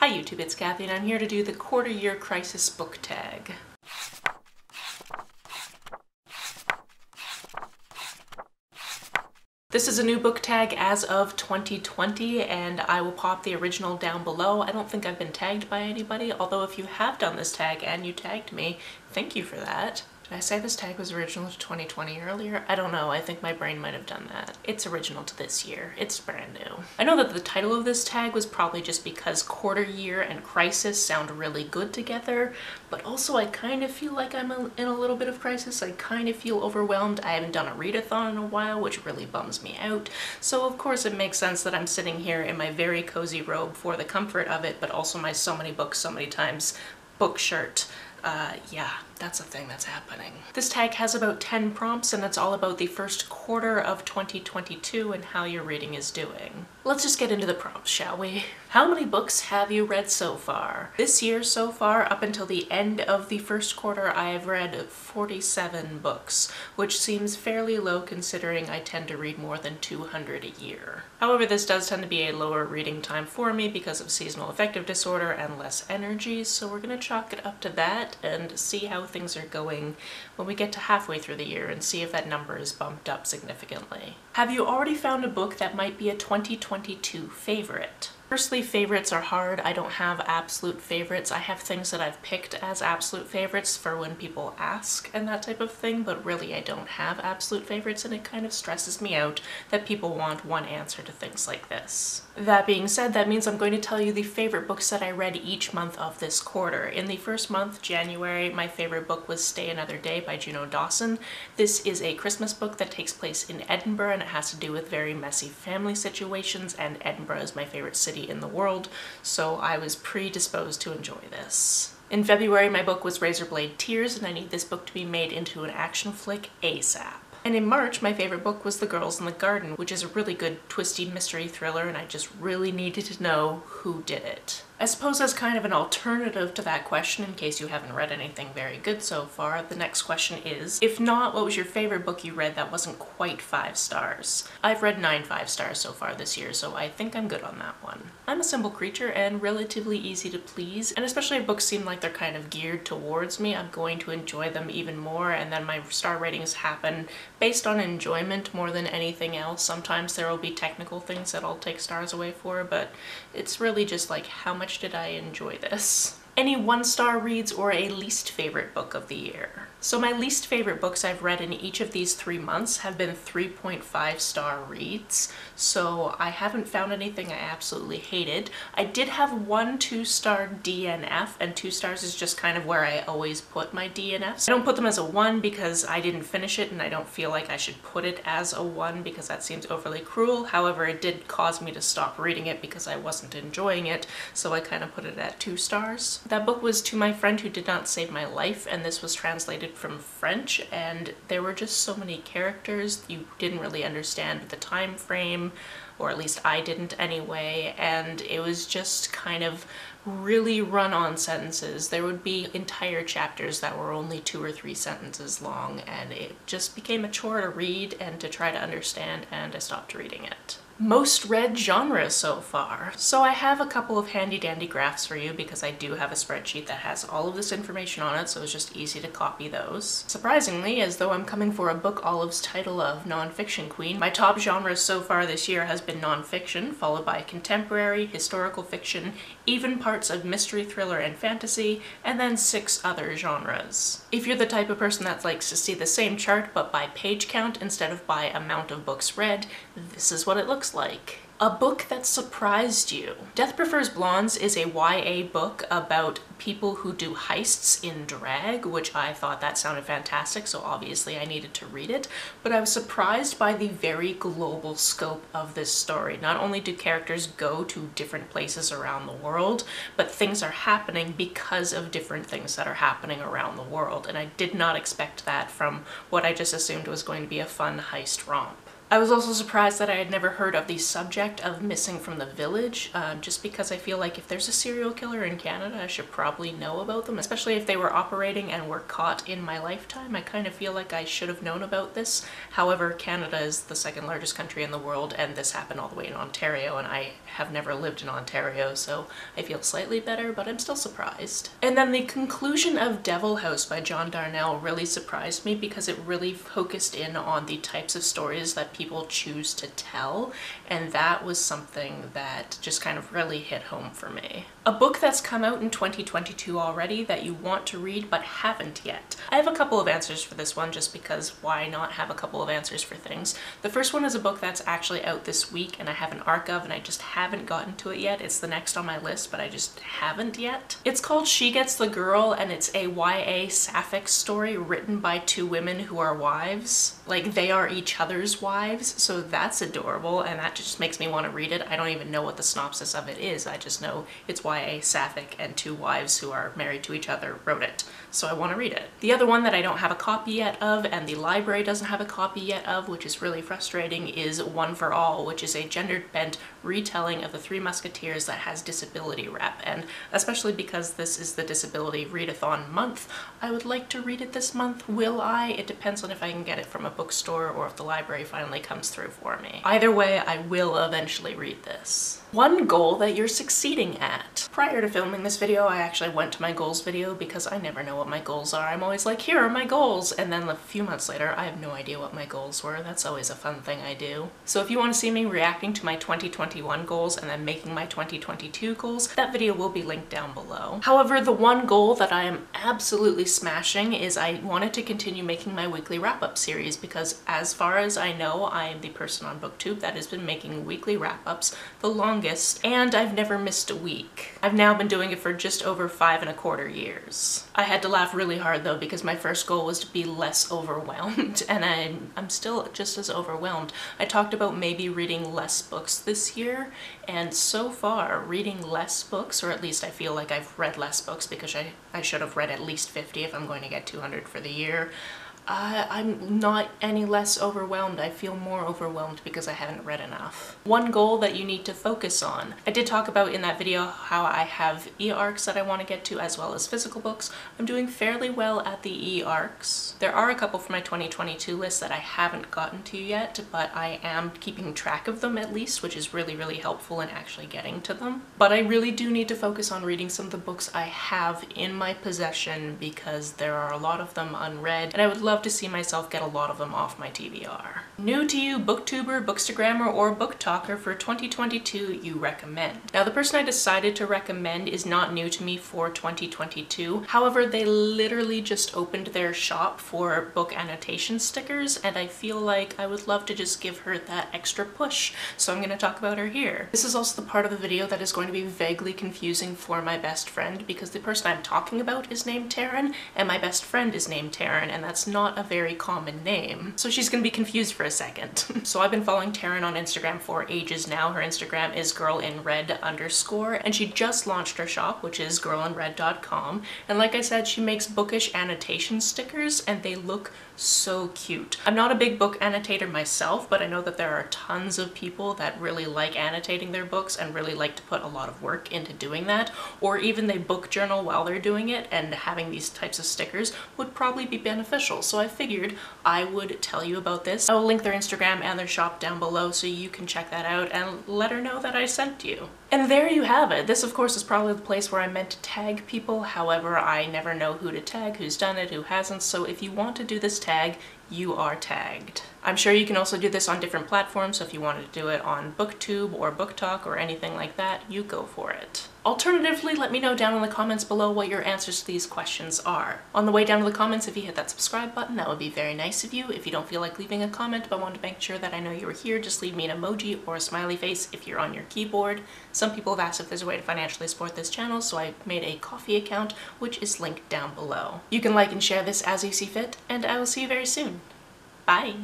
Hi YouTube, it's Kathy and I'm here to do the quarter year crisis book tag. This is a new book tag as of 2020 and I will pop the original down below. I don't think I've been tagged by anybody, although if you have done this tag and you tagged me, thank you for that. Did I say this tag was original to 2020 earlier? I don't know. I think my brain might have done that. It's original to this year. It's brand new. I know that the title of this tag was probably just because quarter year and crisis sound really good together, but also I kind of feel like I'm in a little bit of crisis. I kind of feel overwhelmed. I haven't done a readathon in a while, which really bums me out. So of course it makes sense that I'm sitting here in my very cozy robe for the comfort of it, but also my so many books so many times book shirt uh, yeah, that's a thing that's happening. This tag has about 10 prompts and it's all about the first quarter of 2022 and how your reading is doing. Let's just get into the prompts, shall we? How many books have you read so far? This year so far, up until the end of the first quarter, I have read 47 books, which seems fairly low considering I tend to read more than 200 a year. However, this does tend to be a lower reading time for me because of seasonal affective disorder and less energy, so we're gonna chalk it up to that and see how things are going when we get to halfway through the year and see if that number is bumped up significantly. Have you already found a book that might be a 2022 favorite? Firstly, favorites are hard. I don't have absolute favorites. I have things that I've picked as absolute favorites for when people ask and that type of thing, but really I don't have absolute favorites and it kind of stresses me out that people want one answer to things like this. That being said, that means I'm going to tell you the favorite books that I read each month of this quarter. In the first month, January, my favorite book was Stay Another Day by Juno Dawson. This is a Christmas book that takes place in Edinburgh and it has to do with very messy family situations and Edinburgh is my favorite city in the world, so I was predisposed to enjoy this. In February, my book was Razorblade Tears, and I need this book to be made into an action flick ASAP. And in March, my favorite book was The Girls in the Garden, which is a really good twisty mystery thriller, and I just really needed to know who did it. I suppose as kind of an alternative to that question, in case you haven't read anything very good so far, the next question is, if not, what was your favorite book you read that wasn't quite five stars? I've read nine five stars so far this year, so I think I'm good on that one. I'm a simple creature and relatively easy to please, and especially if books seem like they're kind of geared towards me, I'm going to enjoy them even more, and then my star ratings happen based on enjoyment more than anything else. Sometimes there will be technical things that I'll take stars away for, but it's really just like how much much did I enjoy this? Any one-star reads or a least favorite book of the year? So my least favorite books I've read in each of these three months have been 3.5 star reads, so I haven't found anything I absolutely hated. I did have one two-star DNF, and two stars is just kind of where I always put my DNFs. I don't put them as a one because I didn't finish it and I don't feel like I should put it as a one because that seems overly cruel. However, it did cause me to stop reading it because I wasn't enjoying it, so I kind of put it at two stars. That book was To My Friend Who Did Not Save My Life, and this was translated from French and there were just so many characters you didn't really understand the time frame or at least I didn't anyway and it was just kind of really run-on sentences. There would be entire chapters that were only two or three sentences long and it just became a chore to read and to try to understand and I stopped reading it most read genre so far. So I have a couple of handy dandy graphs for you because I do have a spreadsheet that has all of this information on it so it's just easy to copy those. Surprisingly, as though I'm coming for a Book Olive's title of nonfiction queen, my top genre so far this year has been nonfiction, followed by contemporary, historical fiction, even parts of mystery thriller and fantasy, and then six other genres. If you're the type of person that likes to see the same chart but by page count instead of by amount of books read, this is what it looks like. A book that surprised you. Death Prefers Blondes is a YA book about people who do heists in drag, which I thought that sounded fantastic, so obviously I needed to read it. But I was surprised by the very global scope of this story. Not only do characters go to different places around the world, but things are happening because of different things that are happening around the world. And I did not expect that from what I just assumed was going to be a fun heist romp. I was also surprised that I had never heard of the subject of missing from the village, um, just because I feel like if there's a serial killer in Canada, I should probably know about them, especially if they were operating and were caught in my lifetime. I kind of feel like I should have known about this. However, Canada is the second largest country in the world, and this happened all the way in Ontario, and I have never lived in Ontario, so I feel slightly better, but I'm still surprised. And then the conclusion of Devil House by John Darnielle really surprised me because it really focused in on the types of stories that people choose to tell, and that was something that just kind of really hit home for me. A book that's come out in 2022 already that you want to read but haven't yet. I have a couple of answers for this one just because why not have a couple of answers for things. The first one is a book that's actually out this week and I have an arc of and I just haven't gotten to it yet. It's the next on my list but I just haven't yet. It's called She Gets the Girl and it's a YA sapphic story written by two women who are wives. Like they are each other's wives so that's adorable and that just makes me want to read it. I don't even know what the synopsis of it is. I just know it's YA sapphic and two wives who are married to each other wrote it. So I want to read it. The other one that I don't have a copy yet of and the library doesn't have a copy yet of, which is really frustrating, is One for All, which is a gendered bent retelling of the Three Musketeers that has disability rep. And especially because this is the Disability Readathon month, I would like to read it this month. Will I? It depends on if I can get it from a bookstore or if the library finally comes through for me. Either way, I will eventually read this. One goal that you're succeeding at. Prior to filming this video, I actually went to my goals video because I never know what my goals are. I'm always like, here are my goals. And then a few months later, I have no idea what my goals were. That's always a fun thing I do. So if you want to see me reacting to my 2021 goals and then making my 2022 goals, that video will be linked down below. However, the one goal that I am absolutely smashing is I wanted to continue making my weekly wrap-up series because as far as I know, I am the person on BookTube that has been making weekly wrap-ups the longest longest, and I've never missed a week. I've now been doing it for just over five and a quarter years. I had to laugh really hard though because my first goal was to be less overwhelmed and I'm, I'm still just as overwhelmed. I talked about maybe reading less books this year and so far reading less books, or at least I feel like I've read less books because I, I should have read at least 50 if I'm going to get 200 for the year. I'm not any less overwhelmed. I feel more overwhelmed because I haven't read enough. One goal that you need to focus on. I did talk about in that video how I have e-arcs that I want to get to as well as physical books. I'm doing fairly well at the e-arcs. There are a couple for my 2022 list that I haven't gotten to yet, but I am keeping track of them at least, which is really, really helpful in actually getting to them. But I really do need to focus on reading some of the books I have in my possession because there are a lot of them unread, and I would love love to see myself get a lot of them off my TBR. New to you booktuber, bookstagrammer, or booktoker for 2022 you recommend. Now the person I decided to recommend is not new to me for 2022. However, they literally just opened their shop for book annotation stickers and I feel like I would love to just give her that extra push. So I'm going to talk about her here. This is also the part of the video that is going to be vaguely confusing for my best friend because the person I'm talking about is named Taryn and my best friend is named Taryn and that's not a very common name. So she's gonna be confused for a second. so I've been following Taryn on Instagram for ages now. Her Instagram is girlinread underscore and she just launched her shop, which is girlinread.com. And like I said, she makes bookish annotation stickers and they look so cute. I'm not a big book annotator myself, but I know that there are tons of people that really like annotating their books and really like to put a lot of work into doing that, or even they book journal while they're doing it and having these types of stickers would probably be beneficial. So I figured I would tell you about this. I will link their Instagram and their shop down below so you can check that out and let her know that I sent you. And there you have it. This of course is probably the place where I meant to tag people. However, I never know who to tag, who's done it, who hasn't. So if you want to do this tag, you are tagged. I'm sure you can also do this on different platforms, so if you wanted to do it on BookTube or BookTok or anything like that, you go for it. Alternatively, let me know down in the comments below what your answers to these questions are. On the way down to the comments, if you hit that subscribe button, that would be very nice of you. If you don't feel like leaving a comment but want to make sure that I know you were here, just leave me an emoji or a smiley face if you're on your keyboard. Some people have asked if there's a way to financially support this channel, so I made a Ko-fi account, which is linked down below. You can like and share this as you see fit, and I will see you very soon. Bye!